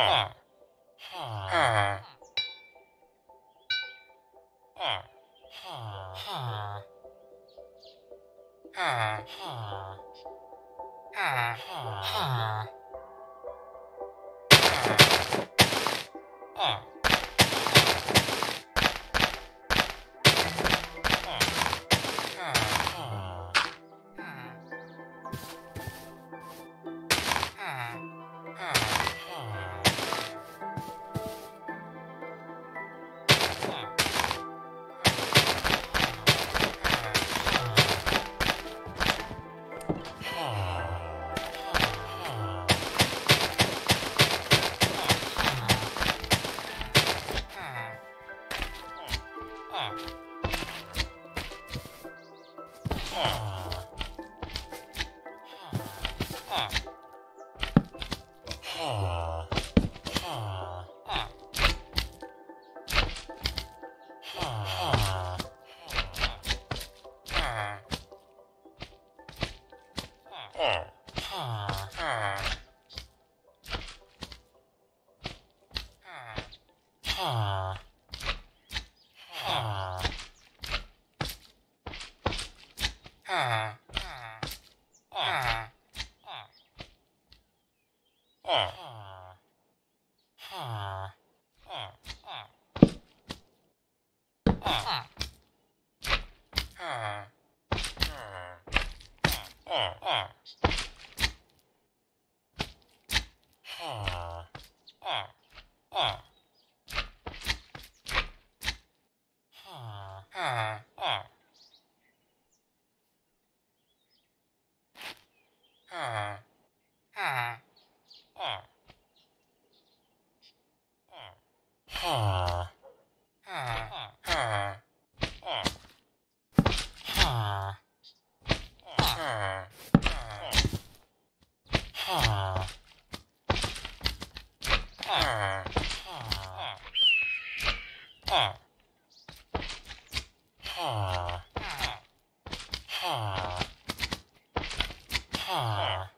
Ah. Ah. Ah. Ah.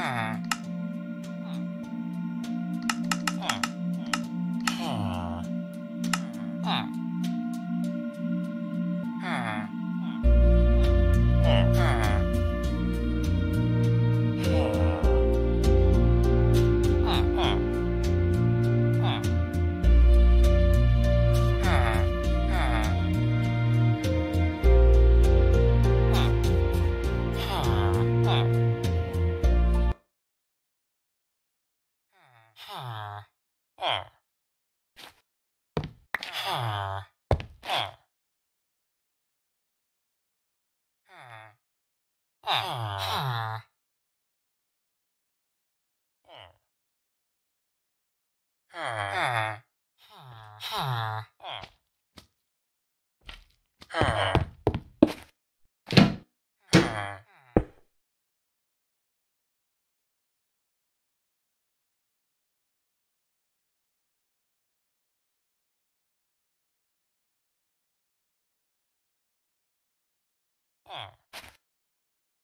ค่ะ Ah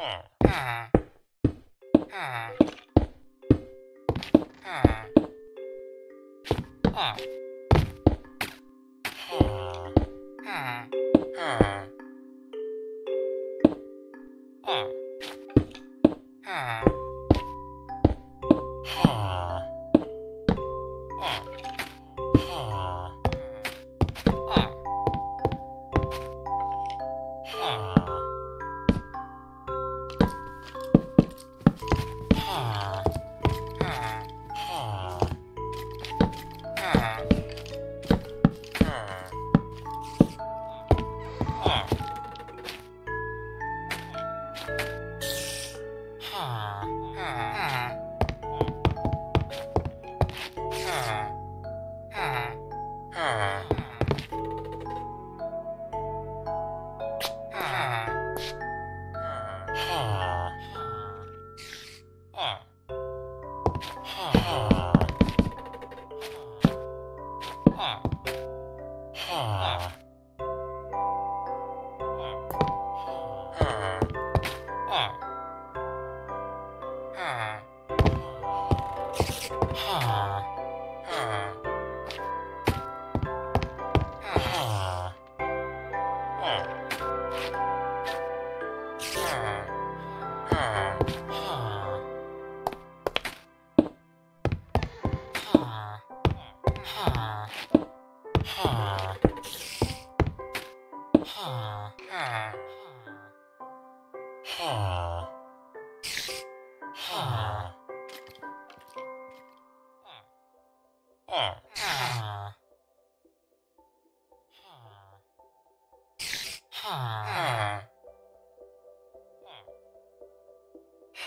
Ah.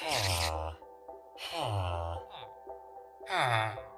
huh. Huh. Huh.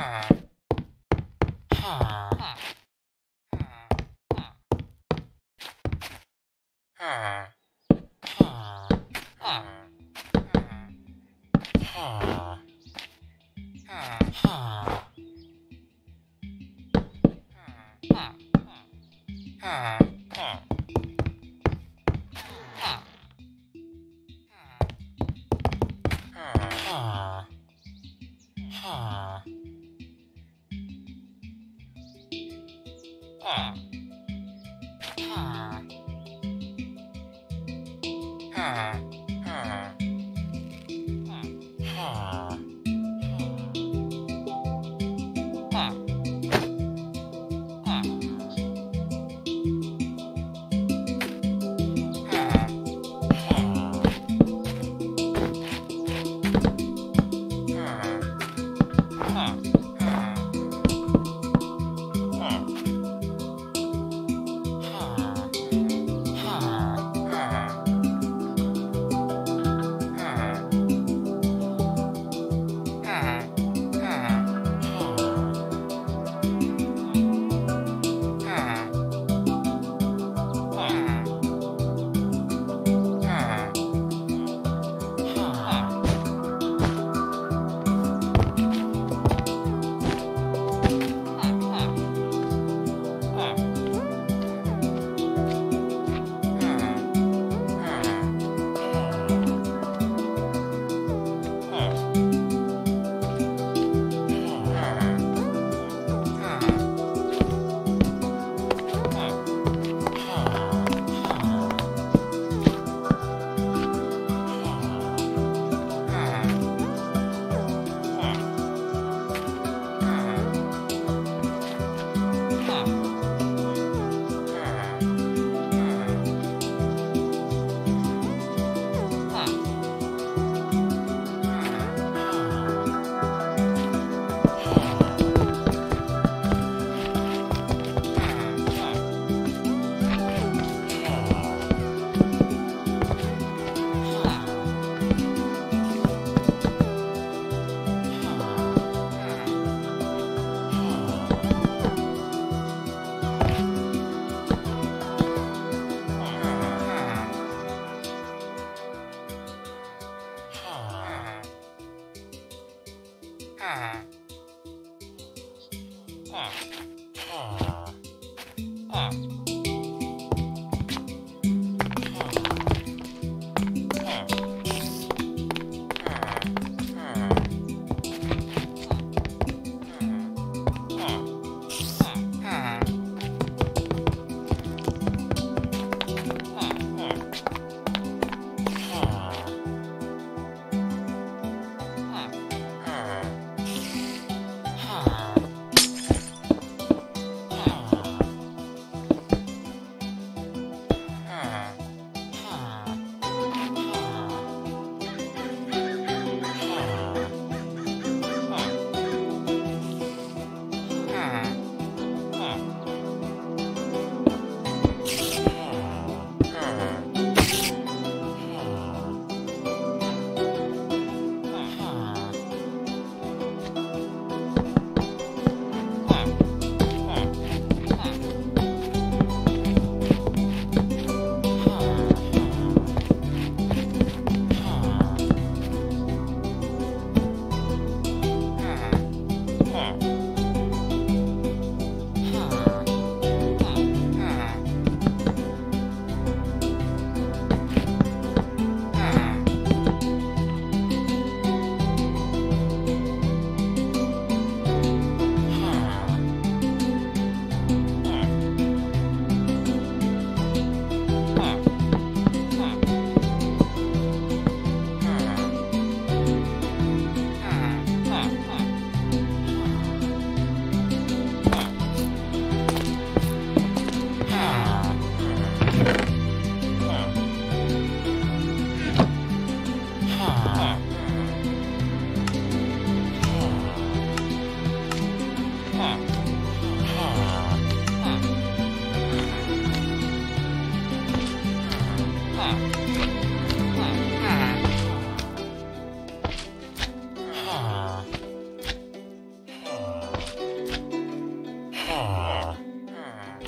Ah. time.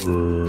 Mm.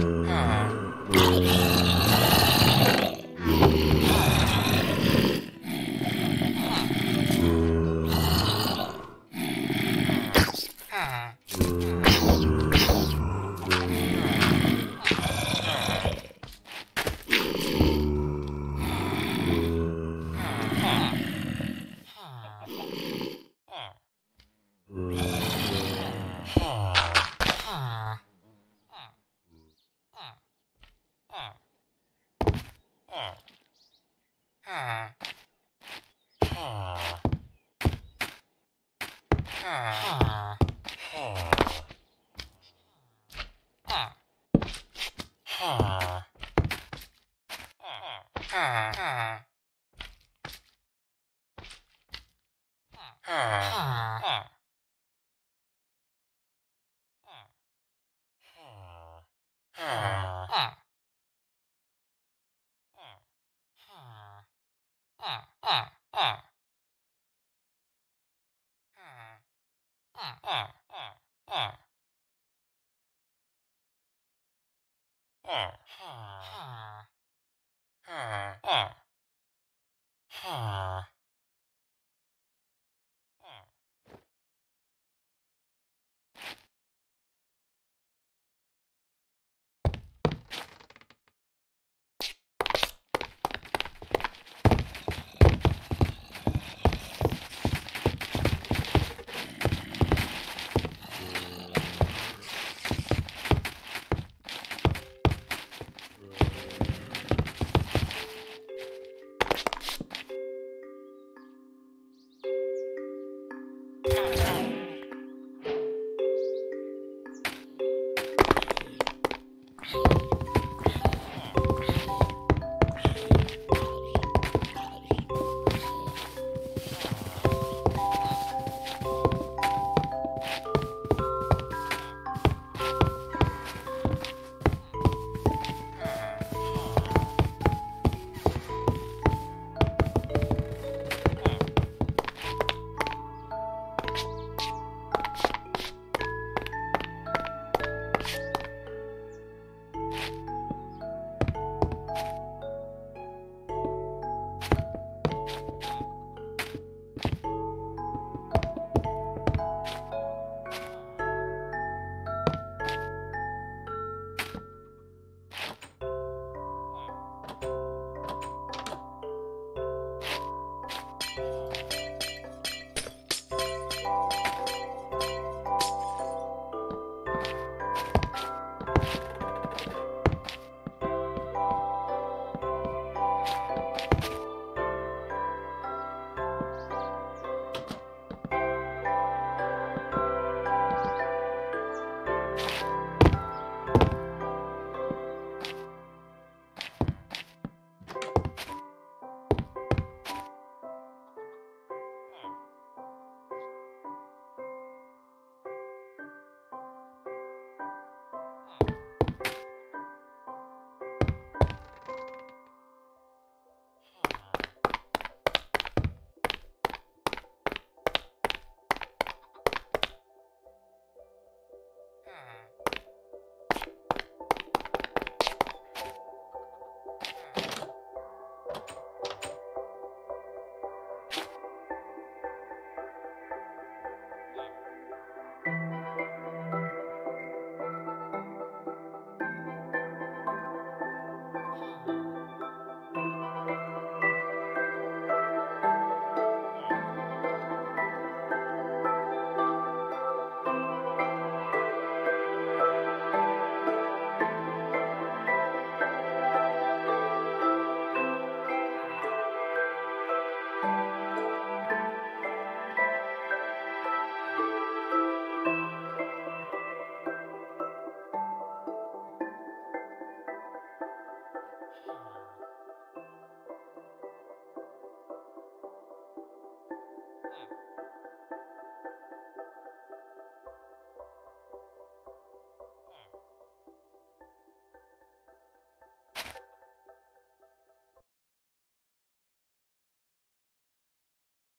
Huh.